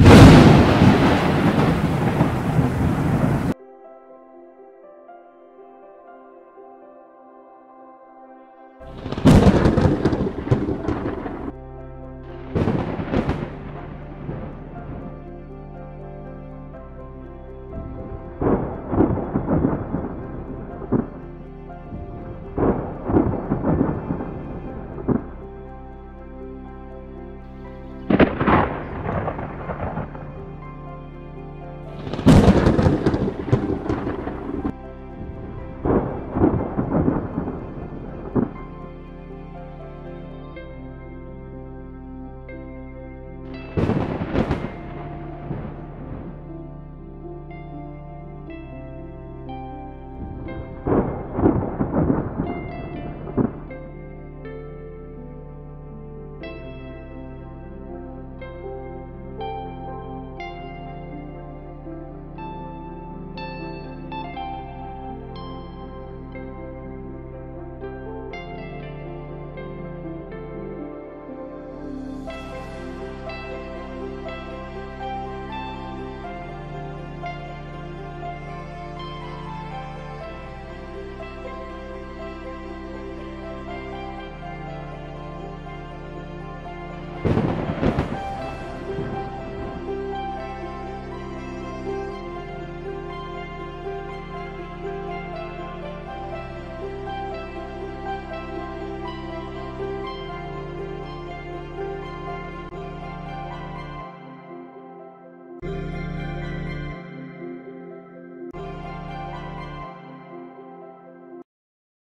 Yeah.